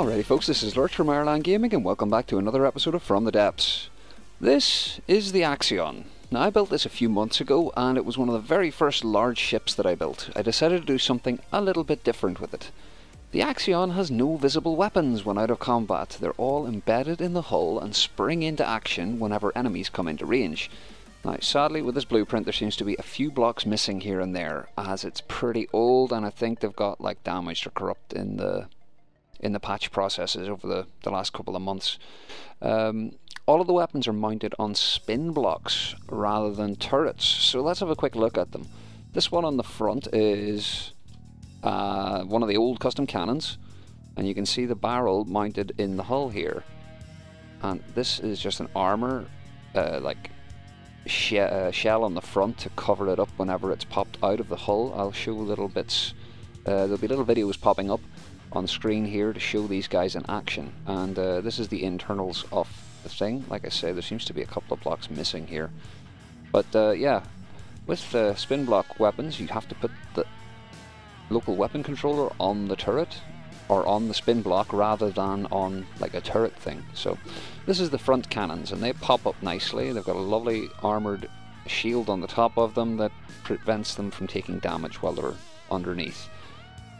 Alrighty folks, this is Lurch from IreLAN Gaming and welcome back to another episode of From the Depths. This is the Axion. Now I built this a few months ago and it was one of the very first large ships that I built. I decided to do something a little bit different with it. The Axion has no visible weapons when out of combat. They're all embedded in the hull and spring into action whenever enemies come into range. Now, sadly, with this blueprint, there seems to be a few blocks missing here and there, as it's pretty old, and I think they've got like damaged or corrupt in the in the patch processes over the, the last couple of months. Um, all of the weapons are mounted on spin blocks rather than turrets, so let's have a quick look at them. This one on the front is uh, one of the old custom cannons, and you can see the barrel mounted in the hull here. And this is just an armor, uh, like uh, shell on the front to cover it up whenever it's popped out of the hull. I'll show little bits. Uh, there'll be little videos popping up on screen here to show these guys in action. And uh, this is the internals of the thing. Like I say, there seems to be a couple of blocks missing here. But uh, yeah, with the spin block weapons, you have to put the local weapon controller on the turret or on the spin block rather than on like a turret thing. So this is the front cannons and they pop up nicely. They've got a lovely armored shield on the top of them that prevents them from taking damage while they're underneath.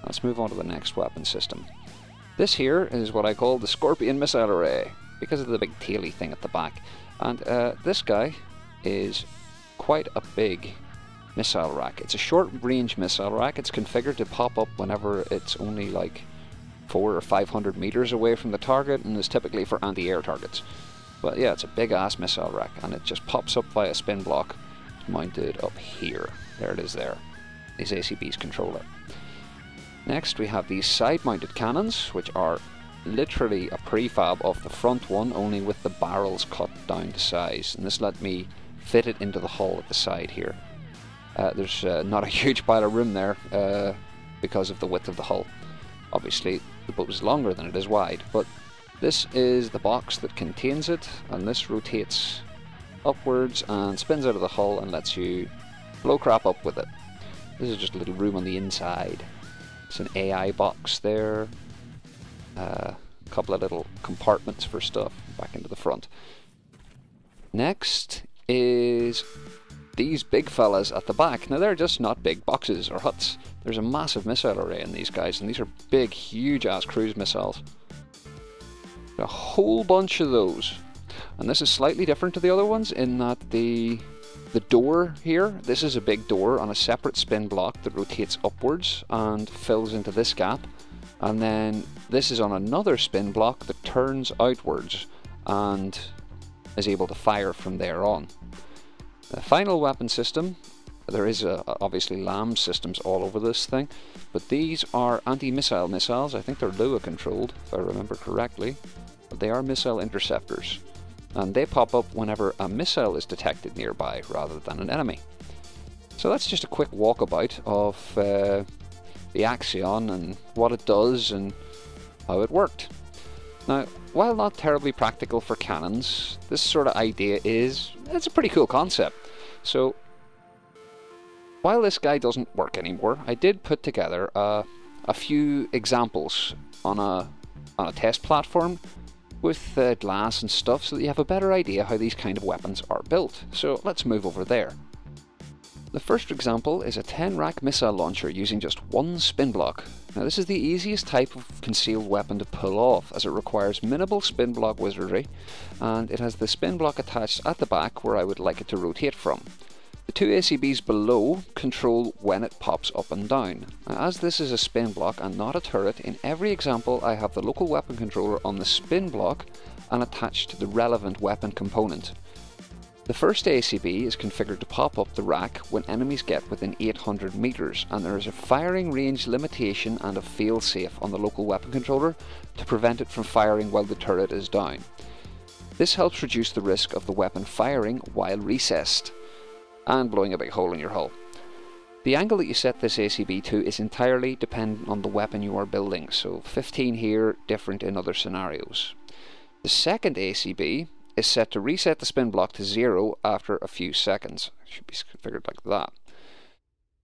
Let's move on to the next weapon system. This here is what I call the Scorpion Missile Array, because of the big taily thing at the back. And uh, this guy is quite a big missile rack. It's a short range missile rack. It's configured to pop up whenever it's only like four or five hundred meters away from the target and is typically for anti-air targets. But yeah, it's a big ass missile rack and it just pops up via a spin block mounted up here. There it is there. These ACB's controller. Next we have these side-mounted cannons, which are literally a prefab of the front one, only with the barrels cut down to size. And this let me fit it into the hull at the side here. Uh, there's uh, not a huge pile of room there uh, because of the width of the hull. Obviously, the boat is longer than it is wide, but this is the box that contains it, and this rotates upwards and spins out of the hull and lets you blow crap up with it. This is just a little room on the inside. It's an AI box there. A uh, couple of little compartments for stuff back into the front. Next is these big fellas at the back. Now they're just not big boxes or huts. There's a massive missile array in these guys, and these are big, huge ass cruise missiles. A whole bunch of those. And this is slightly different to the other ones in that the the door here, this is a big door on a separate spin block that rotates upwards and fills into this gap. And then this is on another spin block that turns outwards and is able to fire from there on. The final weapon system, there is a, obviously LAM systems all over this thing, but these are anti-missile missiles. I think they're Lua controlled, if I remember correctly. But they are missile interceptors and they pop up whenever a missile is detected nearby rather than an enemy. So that's just a quick walkabout of uh, the Axion and what it does and how it worked. Now, while not terribly practical for cannons, this sort of idea is, it's a pretty cool concept. So, while this guy doesn't work anymore, I did put together uh, a few examples on a, on a test platform with glass and stuff so that you have a better idea how these kind of weapons are built. So let's move over there. The first example is a 10 rack missile launcher using just one spin block. Now this is the easiest type of concealed weapon to pull off as it requires minimal spin block wizardry and it has the spin block attached at the back where I would like it to rotate from. The two ACBs below control when it pops up and down. Now, as this is a spin block and not a turret, in every example I have the local weapon controller on the spin block and attached to the relevant weapon component. The first ACB is configured to pop up the rack when enemies get within 800 meters and there is a firing range limitation and a failsafe on the local weapon controller to prevent it from firing while the turret is down. This helps reduce the risk of the weapon firing while recessed and blowing a big hole in your hull. The angle that you set this ACB to is entirely dependent on the weapon you are building, so 15 here, different in other scenarios. The second ACB is set to reset the spin block to zero after a few seconds. It should be configured like that.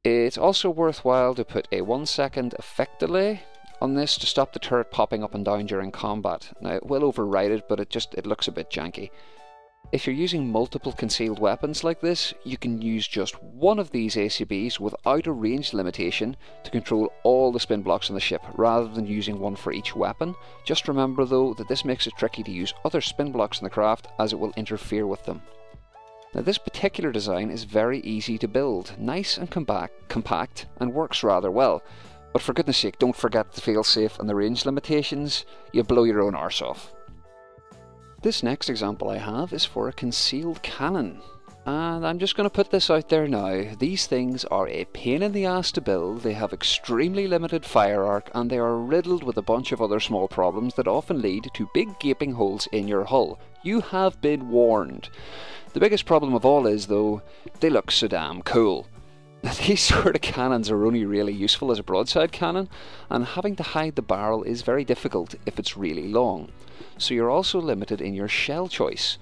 It's also worthwhile to put a 1 second effect delay on this to stop the turret popping up and down during combat. Now it will override it, but it just it looks a bit janky. If you're using multiple concealed weapons like this, you can use just one of these ACBs without a range limitation to control all the spin blocks on the ship, rather than using one for each weapon. Just remember though that this makes it tricky to use other spin blocks in the craft as it will interfere with them. Now this particular design is very easy to build, nice and compact, and works rather well. But for goodness sake, don't forget the failsafe and the range limitations, you blow your own arse off. This next example I have is for a concealed cannon. And I'm just going to put this out there now. These things are a pain in the ass to build, they have extremely limited fire arc, and they are riddled with a bunch of other small problems that often lead to big gaping holes in your hull. You have been warned. The biggest problem of all is, though, they look so damn cool. These sort of cannons are only really useful as a broadside cannon, and having to hide the barrel is very difficult if it's really long so you're also limited in your shell choice.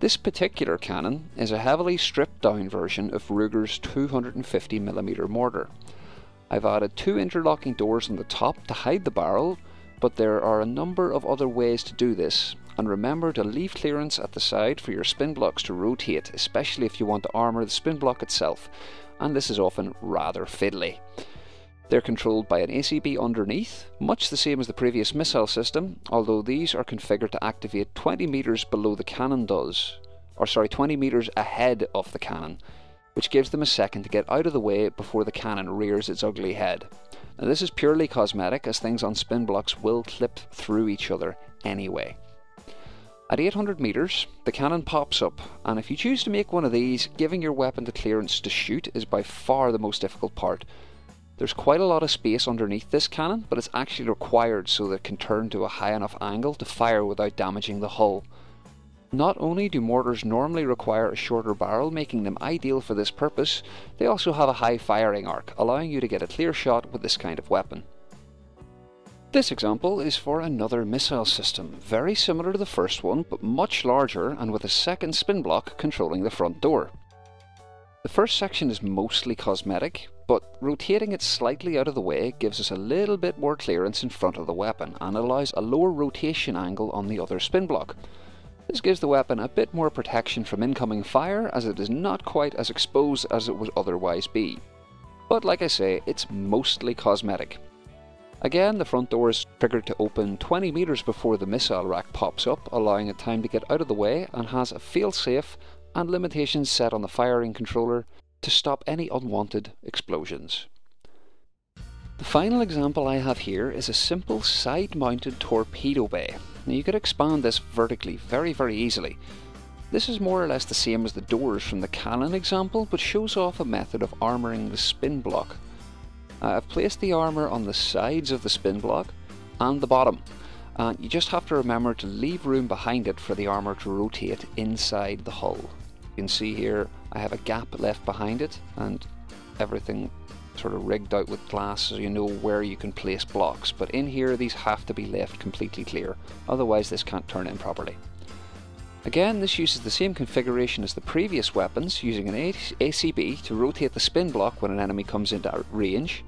This particular cannon is a heavily stripped down version of Ruger's 250mm mortar. I've added two interlocking doors on the top to hide the barrel, but there are a number of other ways to do this, and remember to leave clearance at the side for your spin blocks to rotate, especially if you want to armour the spin block itself, and this is often rather fiddly. They're controlled by an ACB underneath, much the same as the previous missile system, although these are configured to activate 20 metres below the cannon does, or sorry, 20 metres ahead of the cannon, which gives them a second to get out of the way before the cannon rears its ugly head. Now this is purely cosmetic as things on spin blocks will clip through each other anyway. At 800 metres, the cannon pops up, and if you choose to make one of these, giving your weapon the clearance to shoot is by far the most difficult part, there's quite a lot of space underneath this cannon, but it's actually required so that it can turn to a high enough angle to fire without damaging the hull. Not only do mortars normally require a shorter barrel, making them ideal for this purpose, they also have a high firing arc, allowing you to get a clear shot with this kind of weapon. This example is for another missile system, very similar to the first one, but much larger and with a second spin block controlling the front door. The first section is mostly cosmetic, but rotating it slightly out of the way gives us a little bit more clearance in front of the weapon and allows a lower rotation angle on the other spin block. This gives the weapon a bit more protection from incoming fire as it is not quite as exposed as it would otherwise be. But like I say, it's mostly cosmetic. Again, the front door is triggered to open 20 metres before the missile rack pops up, allowing it time to get out of the way and has a fail-safe and limitations set on the firing controller to stop any unwanted explosions. The final example I have here is a simple side-mounted torpedo bay. Now you could expand this vertically very very easily. This is more or less the same as the doors from the cannon example, but shows off a method of armouring the spin block. Uh, I've placed the armour on the sides of the spin block and the bottom, and you just have to remember to leave room behind it for the armour to rotate inside the hull. You can see here I have a gap left behind it and everything sort of rigged out with glass so you know where you can place blocks but in here these have to be left completely clear otherwise this can't turn in properly. Again this uses the same configuration as the previous weapons using an ACB to rotate the spin block when an enemy comes into range.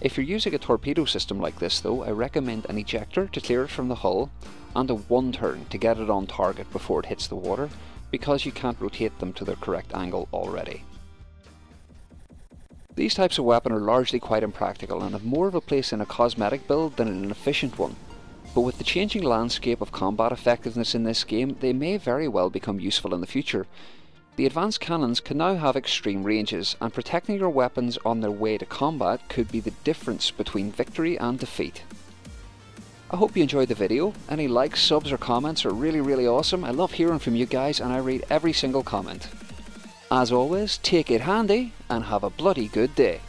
If you're using a torpedo system like this though I recommend an ejector to clear it from the hull and a one turn to get it on target before it hits the water because you can't rotate them to their correct angle already. These types of weapon are largely quite impractical and have more of a place in a cosmetic build than in an efficient one. But with the changing landscape of combat effectiveness in this game, they may very well become useful in the future. The advanced cannons can now have extreme ranges, and protecting your weapons on their way to combat could be the difference between victory and defeat. I hope you enjoyed the video. Any likes, subs or comments are really really awesome. I love hearing from you guys and I read every single comment. As always, take it handy and have a bloody good day.